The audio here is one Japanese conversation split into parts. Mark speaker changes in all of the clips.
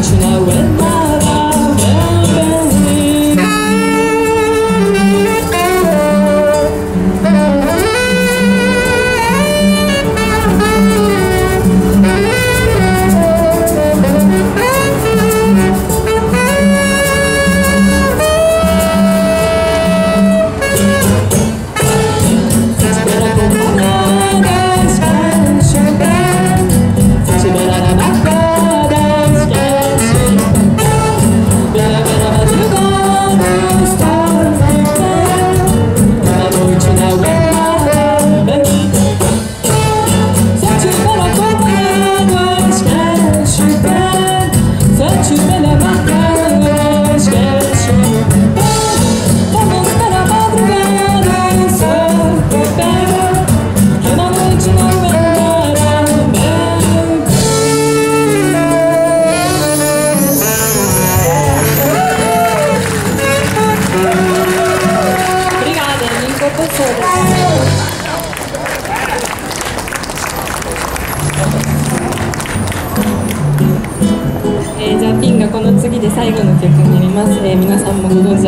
Speaker 1: Don't you know it?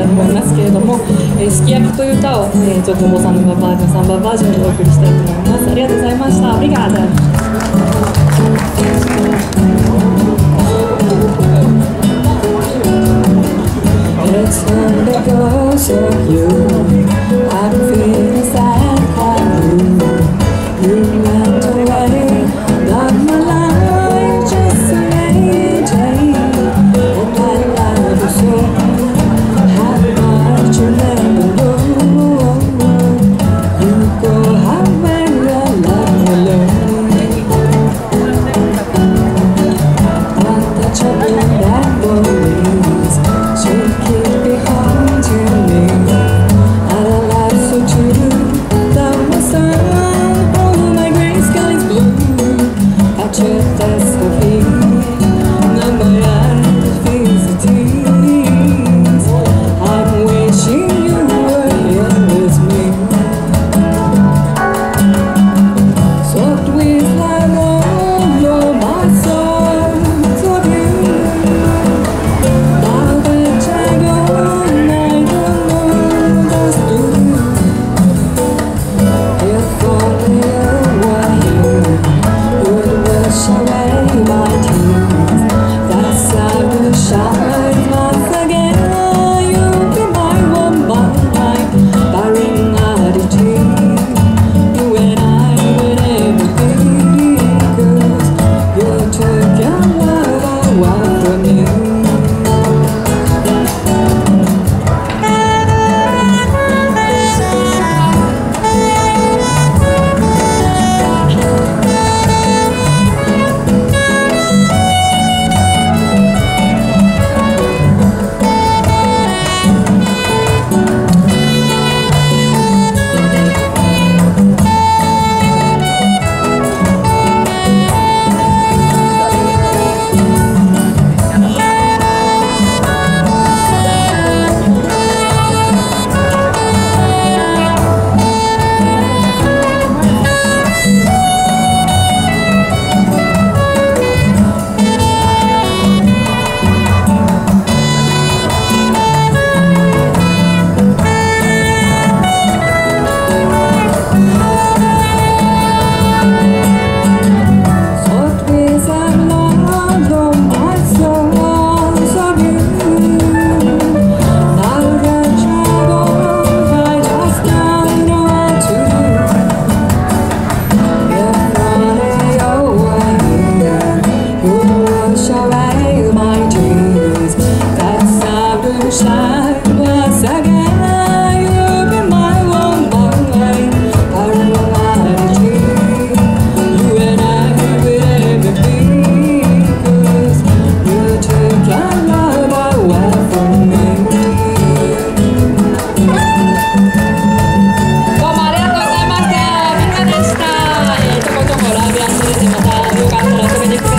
Speaker 1: と思いますけれども「えー、すき焼き」という歌を、えー、ちょっとボサノババージョンサンババージョンでお送りしたいと思います。ありがとうございました。ありがとう嗯 Gracias,